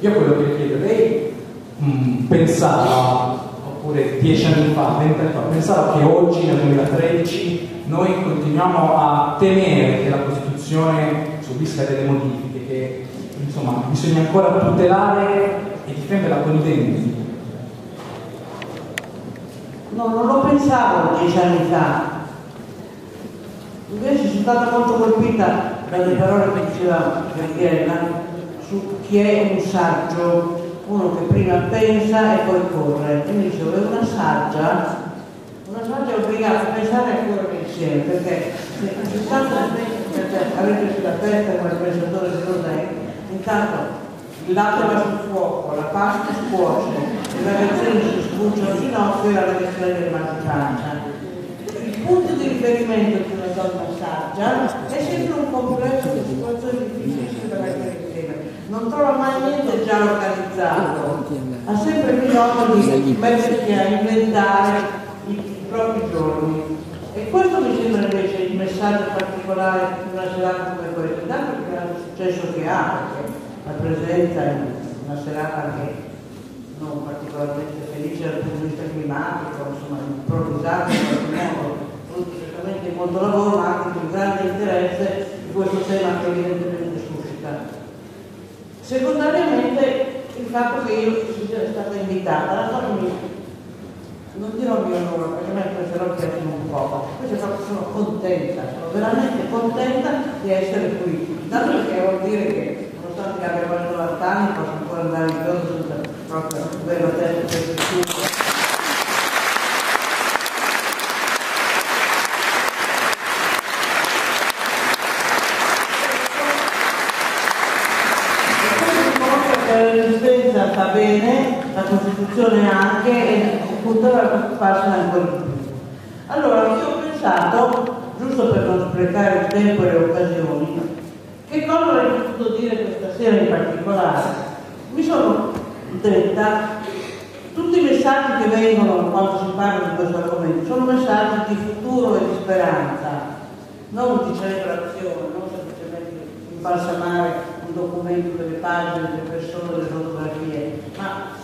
Io quello che chiedo, lei mh, pensava, oppure dieci anni fa, vent'anni fa, pensava che oggi, nel 2013, noi continuiamo a temere che la Costituzione subisca delle modifiche, che insomma bisogna ancora tutelare e difenderla con i denti. No, non lo pensavo dieci anni fa. Invece sono stata molto colpita dalle parole che diceva Gabriella su chi è un saggio, uno che prima pensa e poi corre. E mi dicevo, è una saggia, una saggia è obbligata a pensare e a correre insieme, perché se tanto avete sulla testa come il pensatore di Rosè, intanto il latte va sul fuoco, la pasta scuoce, le ragazzine si sbucciano il ginocchio e la ragazzina in pancia. Il punto di riferimento di una donna saggia è sempre un complesso di situazioni difficili. Non trova mai niente già organizzato, ha sempre bisogno di mettersi a inventare i, propri giorni. E questo mi sembra invece il messaggio particolare di una serata come questa, intanto per il successo che ha, perché la presenza in una serata che non particolarmente felice dal punto di vista climatico, insomma improvvisata in qualche modo, frutto certamente molto lavoro, ma anche un grande interesse di questo tema che evidentemente. Secondariamente il fatto che io sia stata invitata, non dirò mio onore, perché a me robe piacciono un po', invece sono contenta, sono veramente contenta di essere qui, tanto perché vuol dire che nonostante abbia 40 anni posso ancora andare in gioco senza proprio avere la testa per tutto. la resistenza fa bene, la Costituzione anche e dovrebbe preoccuparsene ancora di più. Allora io ho pensato, giusto per non sprecare il tempo e le occasioni, che cosa avrei potuto dire questa sera in particolare? Mi sono detta, tutti i messaggi che vengono quando si parla di questo argomento sono messaggi di futuro e di speranza, non di celebrazione, non semplicemente imbalsamare un documento delle pagine, delle persone, delle fotografie, ma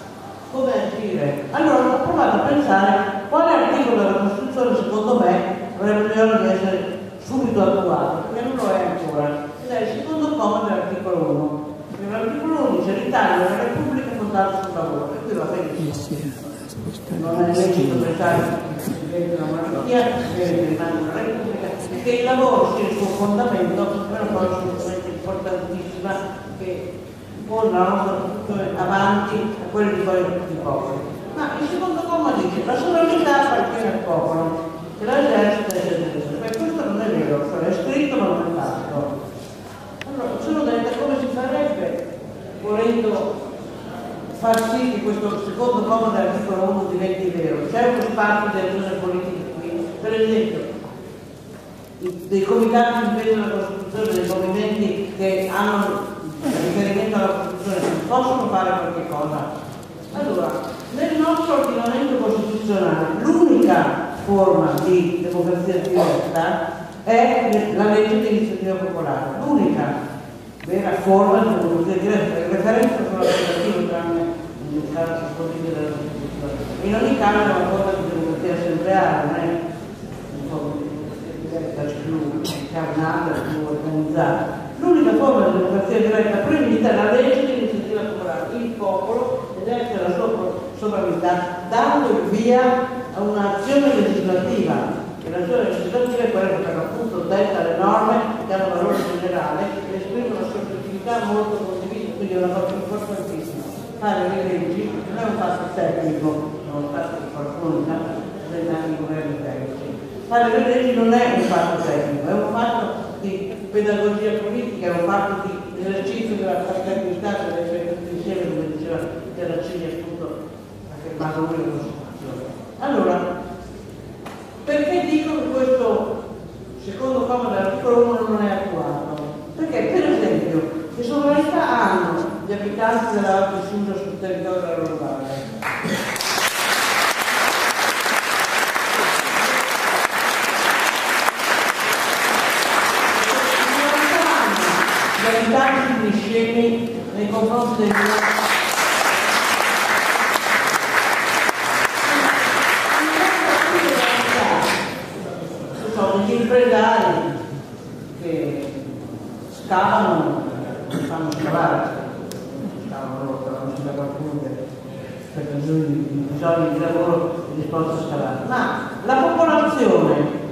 come agire? Allora ho provato a pensare quale articolo della Costituzione secondo me avrebbe bisogno di essere subito attuato, perché non lo è ancora ed è il secondo comma dell'articolo 1. L'articolo 1 dice l'Italia è una repubblica fondata sul lavoro, e qui va benissimo. Non è lecito pensare che una monarchia, che rimane una repubblica, che il lavoro sia il suo fondamento è una cosa assolutamente importantissima che pone la nostra Costituzione avanti a quelli di poi tutti i popoli. Ma il secondo comma dice la sovranità appartiene al popolo, che l'esercito è esercito. Beh, questo non è vero, cioè è scritto ma non è fatto. Allora, sono detta come si farebbe volendo far sì che questo secondo comma dell'articolo 1 diventi vero. C'è uno spazio di azione politica qui, per esempio, dei comitati di difesa della Costituzione, dei movimenti che hanno riferimento alla Costituzione, possono fare qualche cosa. Allora, nostro ordinamento costituzionale l'unica forma di democrazia diretta è la legge di iniziativa popolare, l'unica vera forma di democrazia diretta, il referendum è facoltativo tranne nel caso disponibile della Costituzione. In ogni caso è una forma di democrazia assembleare, non è un po' di democrazia diretta più incarnata, più organizzata. L'unica forma di democrazia diretta prevista è la legge di iniziativa popolare, il popolo esercita la sua sovranità dando il via a un'azione legislativa e l'azione legislativa è quella che per l'appunto detta le norme che hanno valore generale e esprime una soggettività molto condivisa, quindi è una cosa importantissima. Fare le leggi non è un fatto tecnico, sono fatto di qualcuno degli anni governi tecnici. Fare le leggi non è un fatto tecnico, è un fatto di pedagogia politica, è un fatto di esercizio della fraternità che insieme, come diceva Terracini appunto, affermato lui la Costituzione. Allora, perché dico che questo secondo comma dell'articolo 1 non è attuato? Perché per esempio che sovranità hanno gli abitanti dell'Alto Sud sul territorio della loro valle? abitanti di scemi nei confronti dei sono gli imprenditori che scavano, fanno scavare, scavano loro, però non c'è qualcuno che per ragioni di bisogni di lavoro è disposto a scavare. Ma la popolazione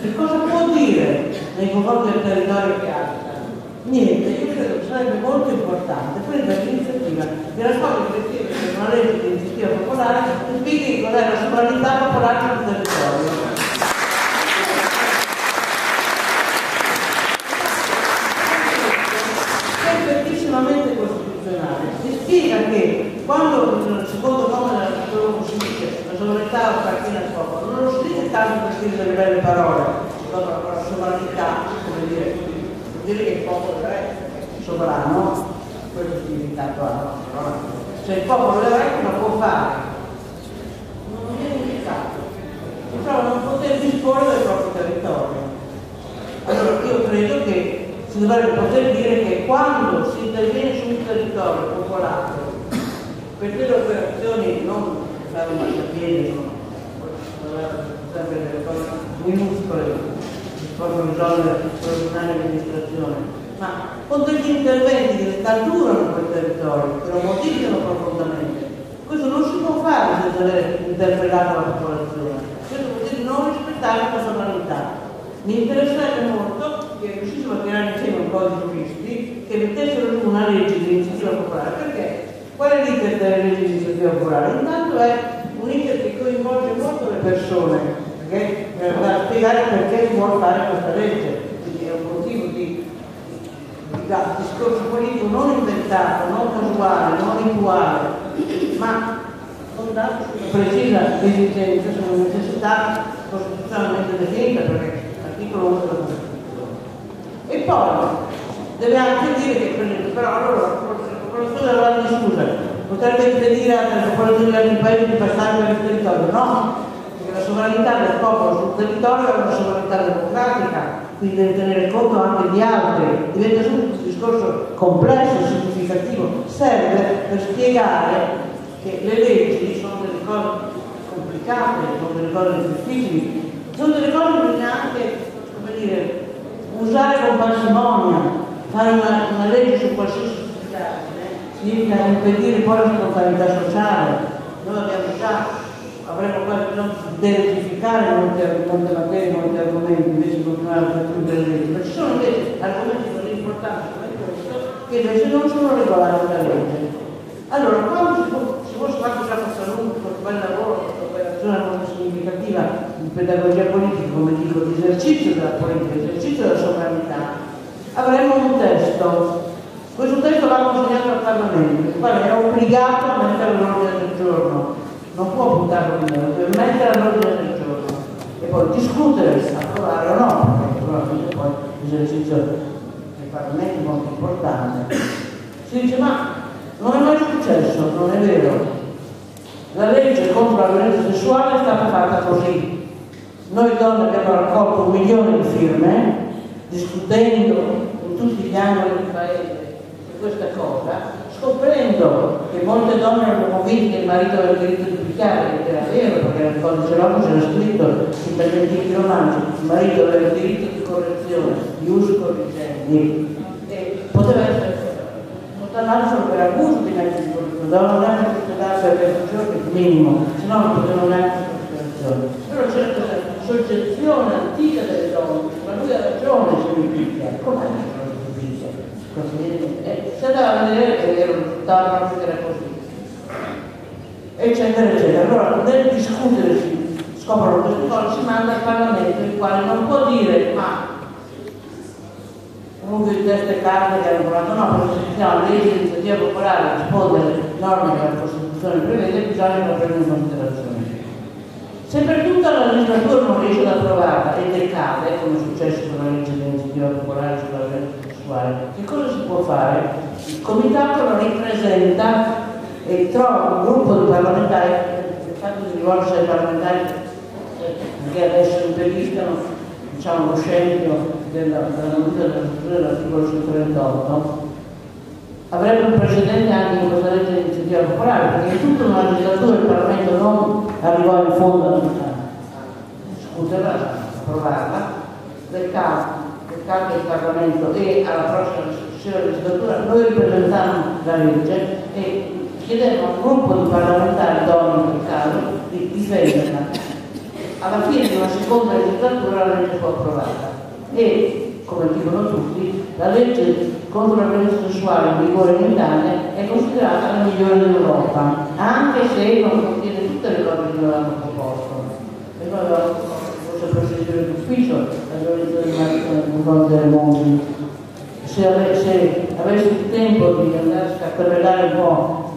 che cosa può dire nei confronti del territorio che abita? Niente, io credo che sarebbe molto importante prendere l'iniziativa di raccogliere insieme una legge di iniziativa popolare che spieghi cos'è la sovranità popolare sul territorio. perfettissimamente costituzionale si spiega che quando nel secondo comma dell'articolo 1 si dice la sovranità appartiene al popolo non lo si dice dire delle belle parole secondo la sovranità come dire dire che il popolo è sovrano questo significato ha cioè il popolo re lo può fare non viene indicato. Trova non poter disporre del proprio territorio. Allora io credo che si dovrebbe poter dire che quando si interviene su un territorio popolato per delle operazioni non fare un marciapiede sempre delle cose minuscole che possono risolvere l'ordinaria amministrazione ma con degli interventi che scaturano quel territorio che lo modificano profondamente questo non si può fare senza aver interpellato la popolazione. Questo vuol dire non rispettare la sovranità. Mi interesserebbe molto che riuscissimo a tirare insieme un po' di giuristi che mettessero su una legge di iniziativa popolare, perché qual è l'iter della legge di iniziativa popolare? Intanto è un iter che coinvolge molto le persone, spiegare perché si vuole fare questa legge, quindi è un motivo di, di discorso politico non inventato, non casuale, non rituale, ma fondato su una precisa esigenza, su una necessità costituzionalmente definita, perché l'articolo 1 della Costituzione. E poi deve anche dire che per esempio, però allora la popolazione della Valle scusa potrebbe impedire alle popolazioni di altri paesi di passare per il territorio, no, sovranità del popolo sul territorio è una sovranità democratica, quindi deve tenere conto anche di altri, diventa un discorso complesso, significativo, serve per spiegare che le leggi sono delle cose complicate, sono delle cose difficili, sono delle cose che bisogna anche, come dire, usare con parsimonia, fare una, una legge su qualsiasi significa impedire poi la spontaneità sociale. Noi abbiamo già, avremo quasi bisogno di deleggificare molte, materie, molti argomenti, invece continuare a concludere le leggi, ma ci sono invece argomenti così importanti come questo che invece non sono regolati da legge. Allora, quando si, si fosse fatto già questo lungo, questo bel lavoro, questa operazione molto significativa di pedagogia politica, come dico, di esercizio della politica, di esercizio della sovranità, avremmo un testo. Questo testo va consegnato al Parlamento, il quale è obbligato a mettere all'ordine del giorno, non può buttarlo via, lo deve mettere all'ordine del giorno e poi discutere, approvare o no, perché probabilmente poi l'esercizio del Parlamento è molto importante. Si dice ma non è mai successo, non è vero. La legge contro la violenza sessuale è stata fatta così. Noi donne abbiamo raccolto un milione di firme, discutendo in tutti gli angoli del paese su questa cosa, scoprendo che molte donne erano convinte che il marito aveva il diritto di picchiare, ed era vero, perché nel codice Roma c'era scritto in gli antichi romanzi, il marito aveva il diritto di correzione, di uso corrigendi, e poteva essere dall'altro per abuso di mezzi di corruzione, dovevano neanche rispettare per le giorni minimo, se no non potevano neanche considerazione. Però c'era questa soggezione antica delle donne, ma lui ha ragione se mi picchia, com'è che non si picchia? Eh, se andava a vedere proprio che era così. Eccetera, eccetera. Allora, nel discutere si scoprono queste cose, si manda al Parlamento il quale non può dire ma comunque di teste carte che hanno provato no, perché se chiama legge di iniziativa popolare risponde alle norme che la Costituzione prevede, bisogna prenda in considerazione. Se per tutta la legislatura non riesce ad approvarla e decade, come è successo con la legge di iniziativa popolare sulla violenza sessuale, che cosa si può fare? Il comitato lo ripresenta e trova un gruppo di parlamentari, il fatto di rivolgersi ai parlamentari che adesso impediscano diciamo, lo scempio della, della della struttura dell'articolo l'articolo 138, avrebbe un precedente anche in questa legge di iniziativa popolare, perché in tutta una legislatura il Parlamento non arrivò in fondo a discuterla, approvarla, del caso, caso del Parlamento e alla prossima legislatura noi ripresentammo la legge e chiedemmo a un gruppo di parlamentari, donne in quel caso, di difenderla. Alla fine di una seconda legislatura la legge fu approvata e, come dicono tutti, la legge contro la violenza sessuale in vigore in Italia è considerata la migliore d'Europa, anche se non contiene tutte le cose che noi avevamo proposto. E noi avevamo forse procedure d'ufficio, violenza del marito nei confronti delle mogli. Se, ave, se avessi il tempo di andare a scartabellare un po'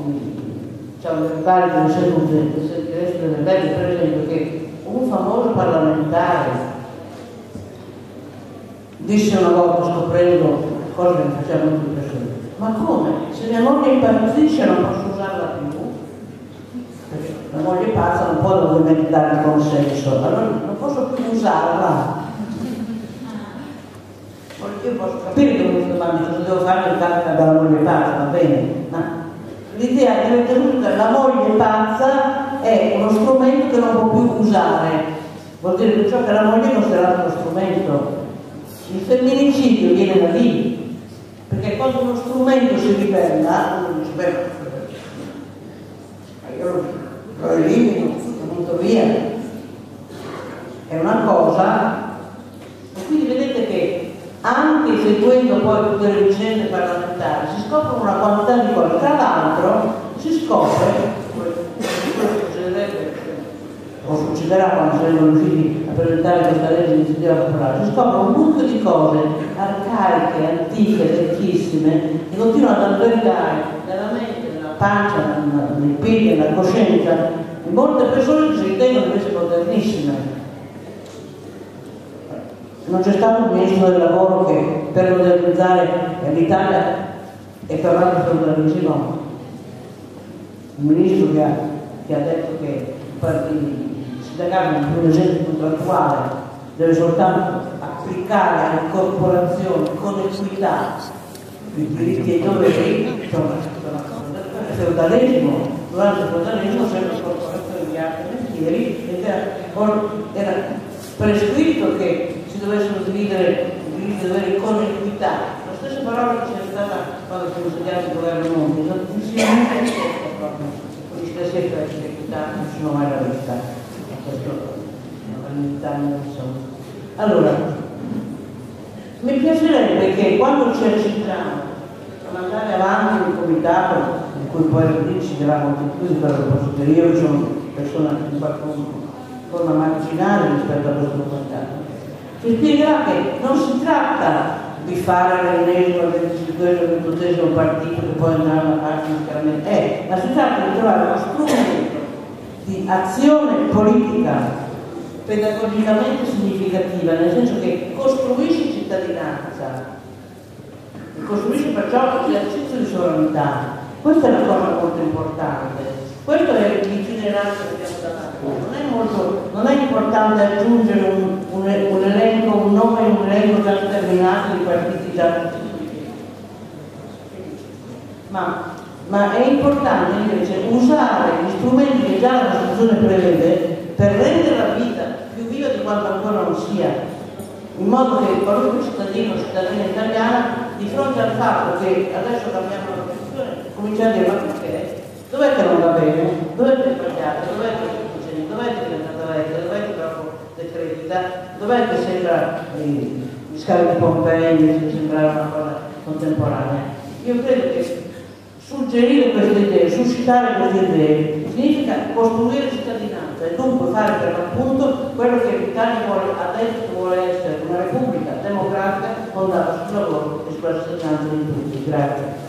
diciamo, le varie delle sedute, sentireste delle belle, per esempio, che un famoso parlamentare disse una volta scoprendo cosa che facevano tutte le persone ma come? se mia moglie impazzisce non posso usarla più perché la moglie pazza non può ovviamente dare il consenso allora non posso più usarla io posso capire che uno si domandi cosa devo fare nel caso che abbia la moglie pazza va bene? Ma l'idea che avete avuto la moglie pazza è uno strumento che non può più usare. Vuol dire che ciò che la moglie è considerato uno strumento. Il femminicidio viene da lì, perché quando uno strumento si ribella, uno dice, beh, io lo elimino, lo butto via. È una cosa, e quindi vedete che seguendo poi tutte le vicende parlamentari si scoprono una quantità di cose. Tra l'altro si scopre, o succederà quando saremo riusciti a presentare questa legge di iniziativa popolare, si scopre un mucchio di cose arcaiche, antiche, vecchissime, che continuano ad albergare nella mente, nella pancia, nei piedi, nella coscienza di molte persone che si ritengono invece modernissime. Non c'è stato un ministro del lavoro che per modernizzare l'Italia è tornato sul modernismo. Un ministro che ha, che ha detto che i sindacale un esempio contrattuale deve soltanto applicare alle corporazioni con equità i diritti e i doveri, insomma, il feudalesimo, durante il feudalesimo c'erano corporazioni di arte e mestieri ed era, era prescritto che si dovessero dividere e i doveri con equità. La stessa parola che si è stata quando si è insegnato il governo Monti, esattamente proprio, con gli stessi effetti di equità non sono mai la vista questo all'interno insomma. Allora, mi piacerebbe che quando ci accingiamo a mandare avanti un comitato in cui poi deciderà contenuti, però lo posso dire io sono persona in qualche forma marginale rispetto a questo comitato, ci spiegherà che non si tratta di fare l'ennesimo, il ventiduesimo, il ventottesimo partito che poi andrà a parte chiaramente, eh, ma si tratta di trovare uno strumento di azione politica pedagogicamente significativa, nel senso che costruisce cittadinanza costruisce perciò l'esercizio di sovranità. Questa è una cosa molto importante. Questo è l'itinerante che abbiamo davanti. Non è, molto, non è importante aggiungere un, un, un, elenco, un nome un elenco già determinato di partiti già costituiti. Ma ma è importante invece usare gli strumenti che già la Costituzione prevede per rendere la vita più viva di quanto ancora non sia, in modo che qualunque cittadino o cittadina italiana di fronte al fatto che adesso cambiamo la Costituzione comincia a dire ma perché? Dov'è che non va bene? Dov'è che è sbagliato? Dov'è che è succede? Dov'è che è diventata vecchia? Dov'è che decrepita? Dov'è che sembra eh, gli scavi di Pompei sembrare una cosa contemporanea? Io credo che Suggerire queste idee, suscitare queste idee, significa costruire cittadinanza e dunque fare per l'appunto quello che l'Italia vuole, che vuole essere una repubblica democratica fondata sul lavoro e sulla cittadinanza di tutti. Grazie.